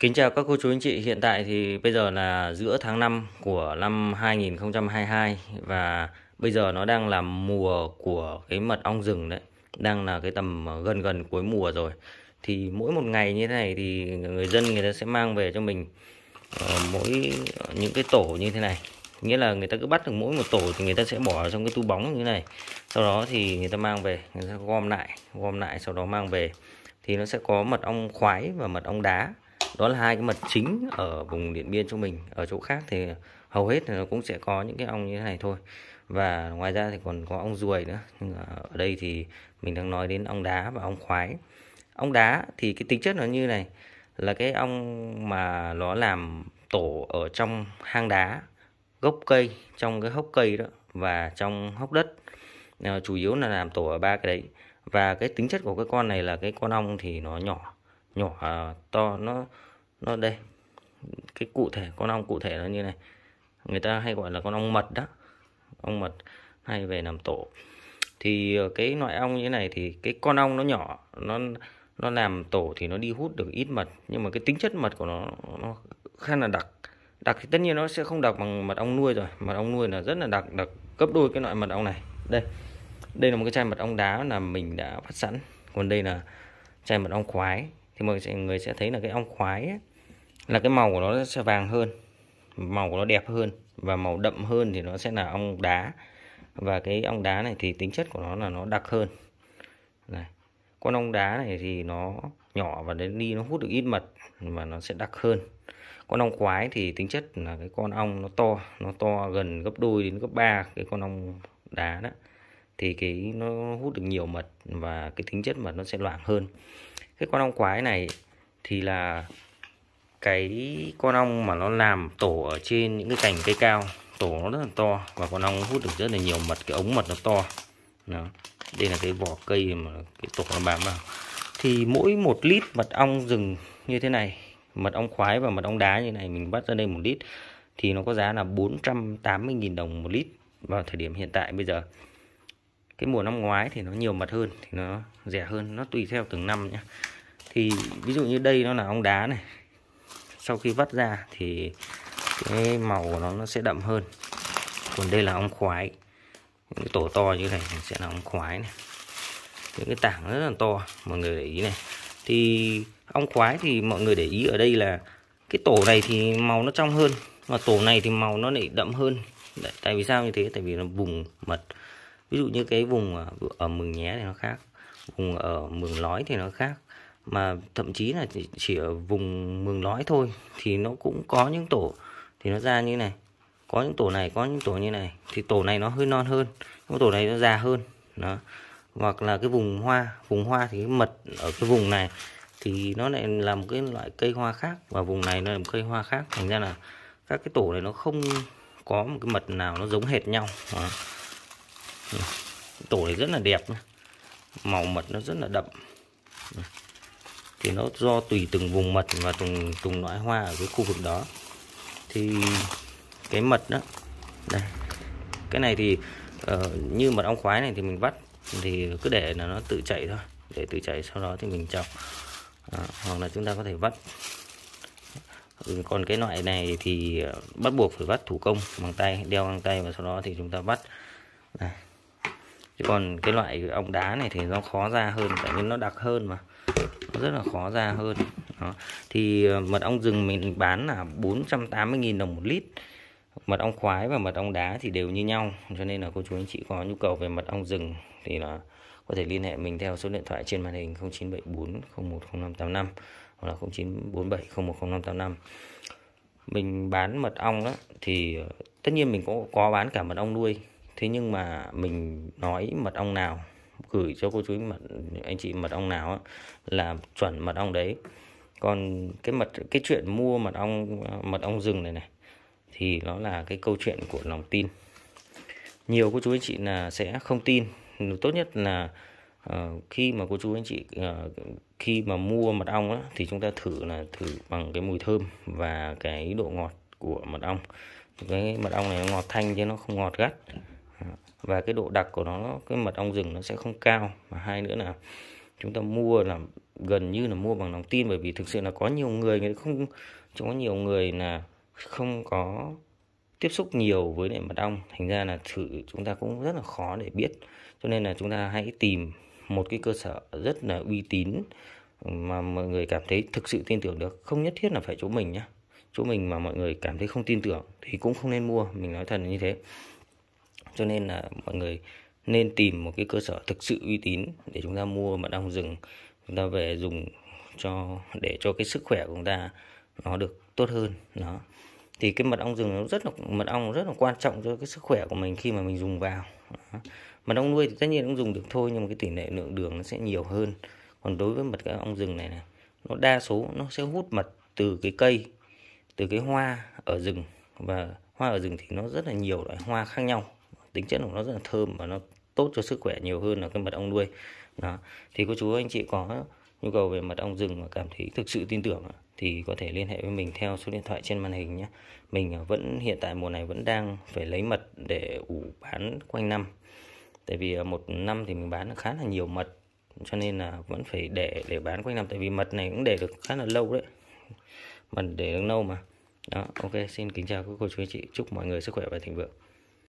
Kính chào các cô chú anh chị, hiện tại thì bây giờ là giữa tháng 5 của năm 2022 và bây giờ nó đang là mùa của cái mật ong rừng đấy, đang là cái tầm gần gần cuối mùa rồi. Thì mỗi một ngày như thế này thì người dân người ta sẽ mang về cho mình uh, mỗi những cái tổ như thế này. Nghĩa là người ta cứ bắt được mỗi một tổ thì người ta sẽ bỏ trong cái tu bóng như thế này. Sau đó thì người ta mang về, người ta gom lại, gom lại sau đó mang về thì nó sẽ có mật ong khoái và mật ong đá đó là hai cái mật chính ở vùng điện biên trong mình. Ở chỗ khác thì hầu hết nó cũng sẽ có những cái ong như thế này thôi. Và ngoài ra thì còn có ong ruồi nữa. Nhưng ở đây thì mình đang nói đến ong đá và ong khoái. Ong đá thì cái tính chất nó như này. Là cái ong mà nó làm tổ ở trong hang đá, gốc cây, trong cái hốc cây đó và trong hốc đất. Ờ, chủ yếu là làm tổ ở ba cái đấy. Và cái tính chất của cái con này là cái con ong thì nó nhỏ nhỏ à, to, nó nó đây. Cái cụ thể, con ong cụ thể nó như này. Người ta hay gọi là con ong mật đó. Ong mật hay về làm tổ. Thì ờ, cái loại ong như thế này thì cái con ong nó nhỏ, nó nó làm tổ thì nó đi hút được ít mật. Nhưng mà cái tính chất mật của nó nó khá là đặc. Đặc thì tất nhiên nó sẽ không đặc bằng mật ong nuôi rồi. Mật ong nuôi là rất là đặc đặc gấp đôi cái loại mật ong này. Đây đây là một cái chai mật ong đá là mình đã phát sẵn. Còn đây là chai mật ong khoái thì mọi người sẽ thấy là cái ong khoái ấy, là cái màu của nó sẽ vàng hơn màu của nó đẹp hơn và màu đậm hơn thì nó sẽ là ong đá. Và cái ong đá này thì tính chất của nó là nó đặc hơn. Này con ong đá này thì nó nhỏ và đến đi nó hút được ít mật và nó sẽ đặc hơn. Con ong khoái thì tính chất là cái con ong nó to nó to gần gấp đôi đến gấp ba cái con ong đá đó. Thì cái nó hút được nhiều mật và cái tính chất mật nó sẽ loãng hơn cái con ong quái này thì là cái con ong mà nó làm tổ ở trên những cái cành cây cao. Tổ nó rất là to và con ong hút được rất là nhiều mật, cái ống mật nó to. Đó. đây là cái vỏ cây mà cái tổ nó bám vào. Thì mỗi một lít mật ong rừng như thế này, mật ong khoái và mật ong đá như này, mình bắt ra đây một lít, thì nó có giá là 480.000 đồng một lít vào thời điểm hiện tại bây giờ cái mùa năm ngoái thì nó nhiều mật hơn thì nó rẻ hơn nó tùy theo từng năm nhé thì ví dụ như đây nó là ong đá này. Sau khi vắt ra thì cái màu của nó nó sẽ đậm hơn. Còn đây là ong khoái. Những cái tổ to như này sẽ là ong khoái này. Những cái tảng rất là to mọi người để ý này. Thì ong khoái thì mọi người để ý ở đây là cái tổ này thì màu nó trong hơn mà tổ này thì màu nó lại đậm hơn. Đấy, tại vì sao như thế? Tại vì nó vùng mật ví dụ như cái vùng ở mường nhé thì nó khác, vùng ở mường lói thì nó khác. Mà thậm chí là chỉ ở vùng mường lói thôi thì nó cũng có những tổ, thì nó ra như này, có những tổ này, có những tổ như này. Thì tổ này nó hơi non hơn, nhưng tổ này nó già hơn, đó. Hoặc là cái vùng hoa vùng hoa thì cái mật ở cái vùng này thì nó lại là một cái loại cây hoa khác, và vùng này nó là một cây hoa khác. Thành ra là các cái tổ này nó không có một cái mật nào nó giống hệt nhau, đó tổ này rất là đẹp màu mật nó rất là đậm. Ừ. Thì nó do tùy từng vùng mật và từng từng loại hoa ở cái khu vực đó. Thì cái mật đó đây. Cái này thì uh, như mật ong khoái này thì mình vắt thì cứ để là nó tự chạy thôi. Để tự chạy sau đó thì mình chọc à, ờ, hoặc là chúng ta có thể vắt. Ừ, còn cái loại này thì ờ, bắt buộc phải vắt thủ công bằng tay đeo găng tay và sau đó thì chúng ta vắt. Đây chứ còn cái loại ong đá này thì nó khó ra hơn, tại vì nó đặc hơn mà. Nó rất là khó ra hơn. Đó. thì ờ, mật ong rừng mình bán là 480.000 đồng một lít. Mật ong khoái và mật ong đá thì đều như nhau. Cho nên là cô chú anh chị có nhu cầu về mật ong rừng thì là có thể liên hệ mình theo số điện thoại trên màn hình 0974 010585 hoặc là 0947 010585 mình bán mật ong đó thì ờ, tất nhiên mình có có bán cả mật ong nuôi thế nhưng mà mình nói mật ong nào gửi cho cô chú anh, mật, anh chị mật ong nào á, là chuẩn mật ong đấy. Còn cái mật cái chuyện mua mật ong mật ong rừng này này thì nó là cái câu chuyện của lòng tin. Nhiều cô chú anh chị là sẽ không tin. Tốt nhất là uh, khi mà cô chú anh chị uh, khi mà mua mật ong á, thì chúng ta thử là thử bằng cái mùi thơm và cái độ ngọt của mật ong. Cái mật ong này nó ngọt thanh chứ nó không ngọt gắt và cái độ đặc của nó, cái mật ong rừng nó sẽ không cao. Và hai nữa là chúng ta mua là gần như là mua bằng lòng tin, bởi vì thực sự là có nhiều người người không có nhiều người là không có tiếp xúc nhiều với lại mật ong. Thành ra là thử chúng ta cũng rất là khó để biết. Cho nên là chúng ta hãy tìm một cái cơ sở rất là uy tín mà mọi người cảm thấy thực sự tin tưởng được. Không nhất thiết là phải chỗ mình nhé chỗ mình mà mọi người cảm thấy không tin tưởng thì cũng không nên mua. Mình nói thật là như thế cho nên là mọi người nên tìm một cái cơ sở thực sự uy tín để chúng ta mua mật ong rừng chúng ta về dùng cho, để cho cái sức khỏe của chúng ta nó được tốt hơn, đó. Thì cái mật ong rừng nó rất là, mật ong rất là quan trọng cho cái sức khỏe của mình khi mà mình dùng vào, đó. mật ong nuôi thì tất nhiên cũng dùng được thôi, nhưng mà cái tỷ lệ lượng đường nó sẽ nhiều hơn. Còn đối với mật ong rừng này này, nó đa số nó sẽ hút mật từ cái cây, từ cái hoa ở rừng. Và hoa ở rừng thì nó rất là nhiều loại hoa khác nhau tính chất của nó rất là thơm và nó tốt cho sức khỏe nhiều hơn là cái mật ong nuôi. Đó. Thì cô chú, anh chị có nhu cầu về mật ong rừng mà cảm thấy thực sự tin tưởng thì có thể liên hệ với mình theo số điện thoại trên màn hình nhé. Mình à, vẫn hiện tại mùa này vẫn đang phải lấy mật để ủ bán quanh năm. Tại vì à, một năm thì mình bán khá là nhiều mật, cho nên là vẫn phải để để bán quanh năm. Tại vì mật này cũng để được khá là lâu đấy. Mật để được lâu mà. Đó, ok, xin kính chào các cô chú, anh chị. Chúc mọi người sức khỏe và thịnh vượng.